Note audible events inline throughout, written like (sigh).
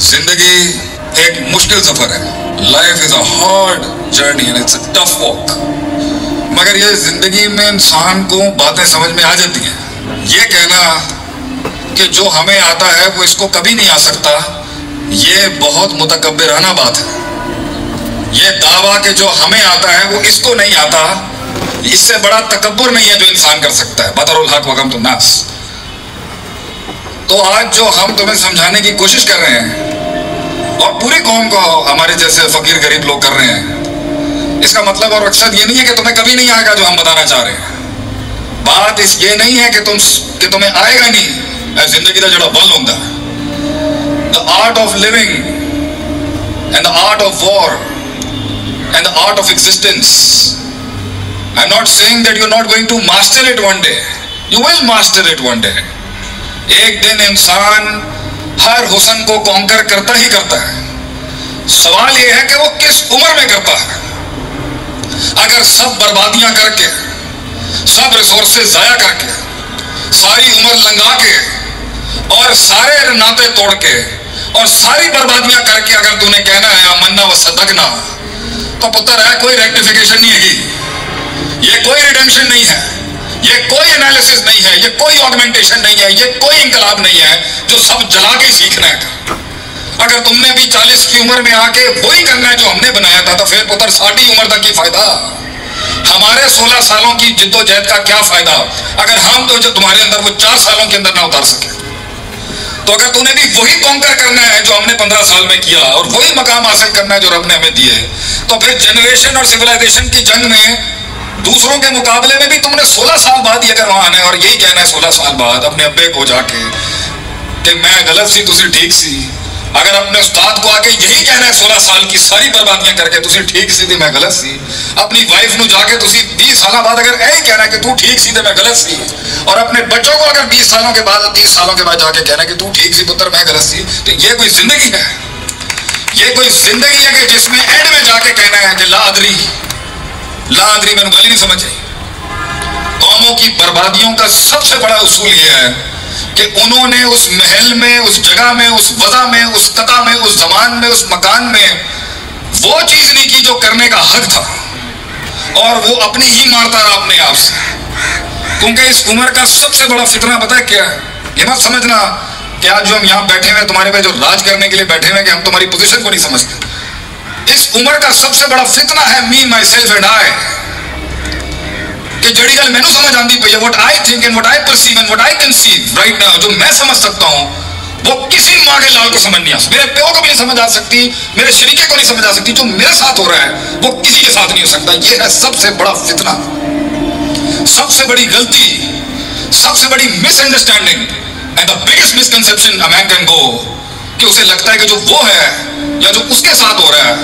ज़िंदगी एक मुश्किल सफ़र है। Life is a hard journey and it's a tough walk मगर ये ज़िंदगी में इंसान को बातें समझ में आ जाती हैं। ये कहना कि जो हमें आता है, वो इसको कभी नहीं आ सकता। ये बहुत मुतकबराना बात है। ये दावा कि जो हमें आता है, वो इसको नहीं आता। इससे बड़ा तकबर नहीं है जो इंसान कर सकता है। बतरुल हक वगम तो नास। तो आज जो हम तुम्हें समझाने की कोशिश कर रहे हैं, और पूरी कौम को हमारे जैसे फकीर गरीब लोग कर रहे हैं, इसका मतलब और मकसद ये नहीं है कि तुम्हें कभी नहीं आएगा जो हम बताना चाह रहे हैं। बात इस ये नहीं है कि तुम कि तुम्हें आएगा नहीं। ज़िंदगी का जड़ा बल होता the art of living and the art of war and the art of existence I am not saying that you are not going to master it one day you will master it one day एक दिन इंसान हर हुसन को conquer करता ही करता है। सवाल यह है कि वो किस उम्र में करता है? अगर सब बर्बादियाँ करके, सब रिसोर्सेज जाया करके, सारी उम्र लंगा के, और सारे नाते तोड़ के, और सारी बर्बादियाँ करके अगर तूने कहना है मन्ना व सदकना तो पुत्र है, कोई रेक्टिफिकेशन नहीं है ये कोई रिडेम्पशन नहीं है। ये कोई एनालिसिस है, ये कोई ऑगमेंटेशन नहीं है, ये कोई इंकलाब नहीं है जो सब जला के सीखना है। अगर तुमने भी चालीस की उम्र में आके वही करना है जो हमने बनाया था तो फिर पुत्र साढ़ी उम्र तक की फ़ायदा। हमारे सोलह सालों की जिद्दोजहद का क्या फ़ायदा? अगर हम तो जो तुम्हारे अंदर वो चार सालों के अंदर ना उतार सके। तो अगर तूने भी वही कॉन्कर करना है जो हमने पंद्रह साल में किया, और वही मकाम हासिल करना है जो रब ने हमें दिए तो फिर जनरेशन और सिविलाइजेशन की जंग में दूसरों के मुकाबले में भी तुमने 16 साल बाद ही अगर वहाँ है और यही कहना है 16 साल बाद अपने अब्बे को जाके कि मैं गलत सी, तुझे ठीक सी। अगर अपने उस्ताद को आके यही कहना है 16 साल की सारी बर्बादियाँ करके तुझे ठीक सी थी, मैं गलत सी। अपनी वाइफ नु जाके तुझे 20 साल बाद अगर यही कहना है कि तू ठीक सी तो मैं गलत सी। और अपने बच्चों को अगर 20 सालों के बाद 30 सालों के बाद जाके कहना है कि तू ठीक सी पुत्र, मैं गलत सी तो ये कोई ज़िंदगी है। ये कोई ज़िंदगी है कि जिसमें एंड में जाके कहना है कि लादरी लादरी मैंने गली नहीं समझ आई कौमों की बर्बादियों का सबसे बड़ा उसूल यह है कि उन्होंने उस महल में, उस जगह में, उस वजह में, उस कता में, उस जमान में, उस मकान में वो चीज़ नहीं की जो करने का हक था। और वो अपनी ही मारता रहा अपने आप से। क्योंकि इस उम्र का सबसे बड़ा फितना पता है क्या है? ये मत समझना कि आज जो हम यहाँ बैठे हुए तुम्हारे पे जो राज करने के लिए बैठे हुए कि हम तुम्हारी पोजीशन को नहीं समझते। उम्र का सबसे बड़ा फितना है मी माई सेल्फ एंड आई कि जड़ी गल मैनू समझ आती पई है। What I think and what I perceive and what I conceive right now जो मैं समझ सकता हूँ, वो किसी माँ के लाल को समझ नहीं आ सकती। मेरे प्यो को भी नहीं समझ आ सकती, मेरे शरीके को नहीं समझ आ सकती, जो मेरे साथ हो रहा है, वो किसी के साथ नहीं हो सकता। ये है सबसे बड़ा फितना। सबसे बड़ी गलती, सबसे बड़ी misunderstanding and the biggest misconception a man can go कि उसे लगता है कि जो वो है या जो उसके साथ हो रहा है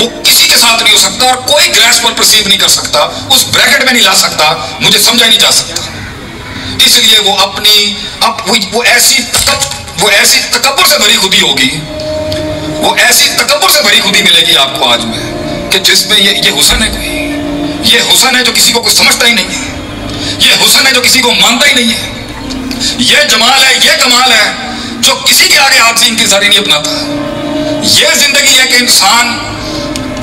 वो किसी के साथ नहीं हो सकता और कोई ग्रेस पर परसीव नहीं कर सकता उस ब्रैकेट में नहीं ला सकता मुझे समझा नहीं जा सकता। इसलिए वो अपनी वो, वो ऐसी तकब वो ऐसी तकबर से भरी खुदी होगी वो ऐसी तकबर से भरी खुदी मिलेगी आपको आज में कि जिसमें ये ये हुसन है कोई। ये हुसन है जो किसी को कुछ समझता ही नहीं है। ये हुसन है जो किसी को मानता ही नहीं है। ये जमाल है ये कमाल है जो किसी के आगे हाथ से सारी नहीं अपनाता। ये ज़िंदगी है कि इंसान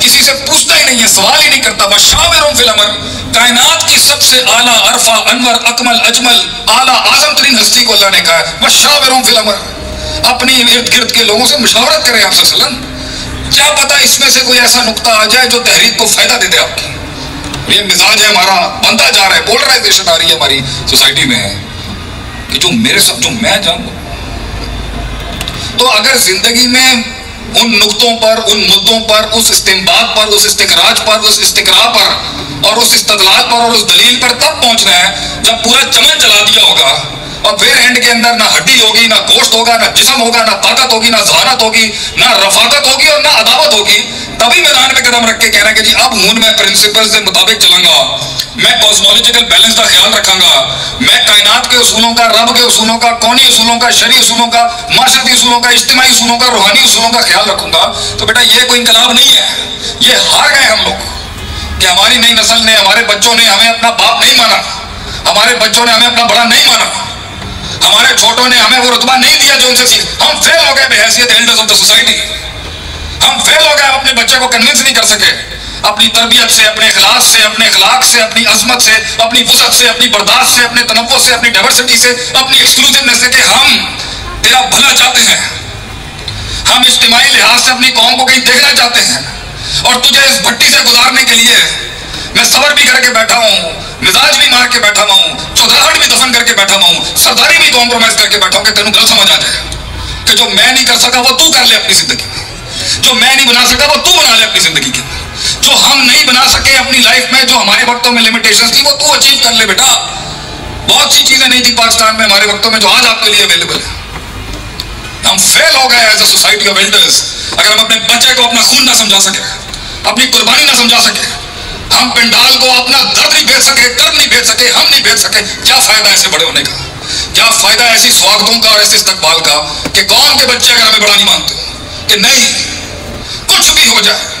किसी से पूछता ही नहीं है, सवाल ही नहीं करता बशाविरों फिल अमर। कायनात की सबसे आला अरफा, अनवर, अकमल, अजमल, आला आज़म तरीन हस्ती को अल्लाह ने कहा है। बशाविरों फिल अमर। अपनी इर्द गिर्द के लोगों से मुशावरत करें आपसे सलन क्या पता इसमें से कोई ऐसा नुकता आ जाए जो तहरीक को फ़ायदा दे दे आपकी। ये मिजाज है हमारा बनता जा रहा है आ रही है हमारी सोसाइटी में कि जो मेरे सब, जो मैं जानू। तो अगर ज़िंदगी में उन नुकतों पर, उन मुद्दों पर, उस इस्तेमाल पर, उस इस्तराज पर, उस इस्तरा पर और उस इस्तलाल पर और उस दलील पर तब पहुँचना है जब पूरा चमन जला दिया होगा और फिर एंड के अंदर ना हड्डी होगी, ना गोश्त होगा, ना जिसम होगा, ना ताकत होगी, ना जहानत होगी, ना रफाकत होगी और ना अदावत होगी। तभी मैदान में कदम रख के कहना कि जी, अब हूँ मैं प्रिंसिपल के मुताबिक चलूँगा। मैं कॉस्मोलॉजिकल बैलेंस का ख्याल रखूँगा। मैं कायनात के उसूलों का, रब के उसूलों का, कौनी उसूलों का शरी उसूलों का माशरती उसूलों का, इज्तमाही उसूलों का, रूहानी उसूलों का ख्याल रखूँगा। तो बेटा, ये कोई इनकलाब नहीं है। ये हार गए हम लोग कि हमारी नई नस्ल ने, हमारे बच्चों ने हमें अपना बाप नहीं माना। हमारे बच्चों ने हमें अपना बड़ा नहीं माना। हमारे छोटों ने हमें वो रुतबा नहीं दिया जो उनसे हम फेल हो गए बेहसियत एल्डर्स ऑफ़ द सोसाइटी हम फेल हो गए अपने बच्चे को कन्विंस नहीं कर सके। अपनी तरबियत से, अपने अखलास से, अपने अखलाक से, अपनी अजमत से, अपनी वसत से, अपनी बर्दाश्त से, अपने तनवो से, अपनी डाइवर्सिटी से, अपनी एक्सक्लूसिवनेस से कि हम तेरा भला चाहते हैं। हम इज्तिमाही लिहाज से अपनी कौम को कहीं देखना चाहते हैं और तुझे इस भट्टी से गुजारने के लिए मैं सबर भी करके बैठा हूँ, मिजाज भी मार के बैठा हुआ हूँ चौधाहट भी दफन करके बैठा हुआ हूँ, सरदारी भी कॉम्प्रोमाइज करके बैठा हूँ कि तेन गल समझ आ जाए कि जो मैं नहीं कर सका, वो तू कर ले अपनी ज़िंदगी। में जो मैं नहीं बना सका, वो तू बना ले अपनी ज़िंदगी के अंदर। जो हम नहीं बना सके अपनी लाइफ में, जो हमारे वक्तों में लिमिटेशन थी वो तू अचीव कर ले बेटा। बहुत सी चीज़ें नहीं थी पाकिस्तान में, हमारे वक्तों में जो आज आपके लिए अवेलेबल है। हम फेल हो गए as a society of elders अगर हम अपने बच्चे को अपना खून ना समझा सके, अपनी कुर्बानी ना समझा सके, हम पिंडाल को अपना दर्द नहीं भेज सके, कर्म नहीं भेज सके, हम नहीं भेज सके, क्या फ़ायदा ऐसे बड़े होने का? क्या फ़ायदा ऐसी स्वागतों का और ऐसे इस्तकबाल का कि कौन के बच्चे अगर हमें बड़ा नहीं मानते? कि नहीं, कुछ भी हो जाए।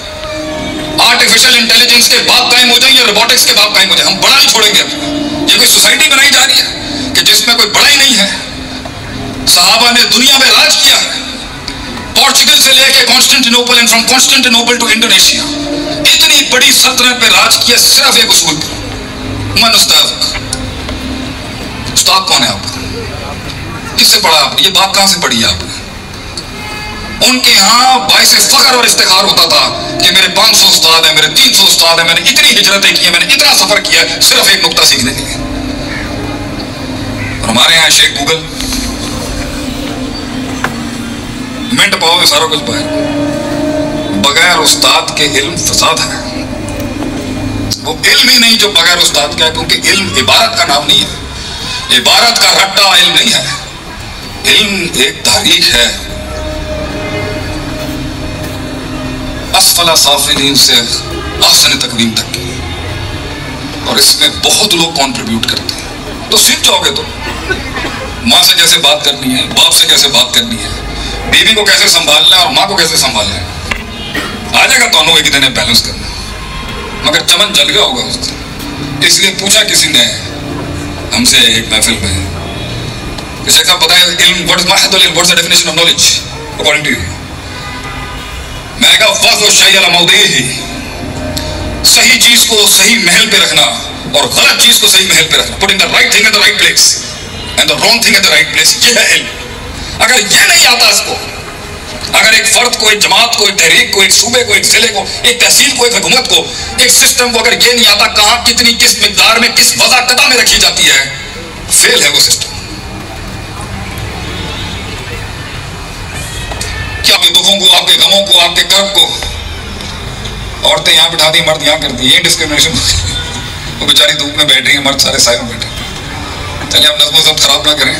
आर्टिफिशियल इंटेलिजेंस के बाप कायम हो जाए या रोबोटिक्स के बाप कायम हो जाए हम बड़ा नहीं छोड़ेंगे ये कोई सोसाइटी बनाई जा रही है कि जिसमें कोई बड़ा ही नहीं है? साहबा ने दुनिया में राज किया है। पोर्चुगल से लेके Constantinople and from Constantinople to Indonesia इतनी बड़ी सल्तनत पे राज किया सिर्फ़ एक उसूल पर मन उस्ताद कौन है आप? किससे पढ़ा आपने ये बात कहाँ से पढ़ी है आपने उनके यहाँ बाईस फखर और इफ्तार होता था कि मेरे 500 उस्ताद है, मेरे 300 उस्ताद है, मैंने इतनी हिजरतें की हैं, मैंने इतना सफ़र किया, सिर्फ़ एक नुकता सीखने के लिए। और हमारे यहाँ शेख गूगल मिनट पाओगे सारा कुछ पाए बगैर उस्ताद के इल्म फसाद है। वो इल्म ही नहीं जो बगैर उस्ताद का है, क्योंकि इल्म इबारत का नाम नहीं है। इबारत का रट्टा इल्म नहीं है। इल्म एक तारीख है। असफला साफिलीन से आसन तकवीम तक की। और इसमें बहुत लोग कंट्रीब्यूट करते हैं। तो सीख जाओगे तो माँ से कैसे बात करनी है, बाप से कैसे बात करनी है, बीवी को कैसे संभालना है और माँ को कैसे संभालना है। आ जाएगा दोनों एक दिन बैलेंस करना। मगर चमन जल गया होगा उस इसलिए पूछा किसी ने, हमसे एक महफिल में। जैसे का पता है महदुल इल्म what is the definition of knowledge according to you कहा फज शय मौदे सही चीज़ को सही महल पे रखना और गलत चीज़ को सही महल पे रखना। Putting the right thing in the right place and the wrong thing in the right place ये है इल्म अगर ये नहीं आता इसको, अगर एक फर्द को, एक जमात को, एक तहरीक को, एक सूबे को, एक ज़िले को, एक तहसील को, एक हुकूमत को, एक सिस्टम को अगर ये नहीं आता, कहाँ, कितनी किस मिकदार में, किस वजह कदा में रखी जाती है? फेल है वो सिस्टम दुखों को, आपके गमों को, आपके कर्म को। औरतें यहाँ बिठा दी, मर्द यहाँ कर दी ये डिस्क्रिमिनेशन (laughs) वो बेचारी धूप में बैठ रही है, मर्द सारे साय में बैठे। चलिए आप नजमो सब खराब ना करें।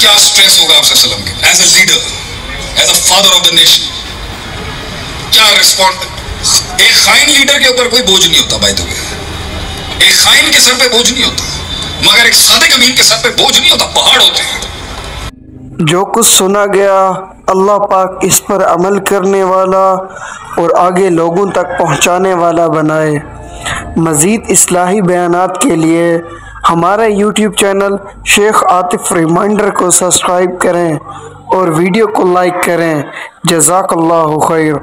क्या स्ट्रेस होगा आपसे सलम के? As a leader as a father of the nation क्या रिस्पॉन्ड एक खाइन लीडर के ऊपर कोई बोझ नहीं होता भाई तो एक खाइन के सर पे बोझ नहीं होता। मगर एक सादे अमीन के सर पे बोझ नहीं होता, पहाड़ होते हैं। जो कुछ सुना गया, अल्लाह पाक इस पर अमल करने वाला और आगे लोगों तक पहुँचाने वाला बनाए। मज़ीद इसलाही बयानात के लिए हमारा YouTube channel Sheikh Atif reminder को सब्सक्राइब करें और वीडियो को लाइक करें। जजाकल्ला खैर।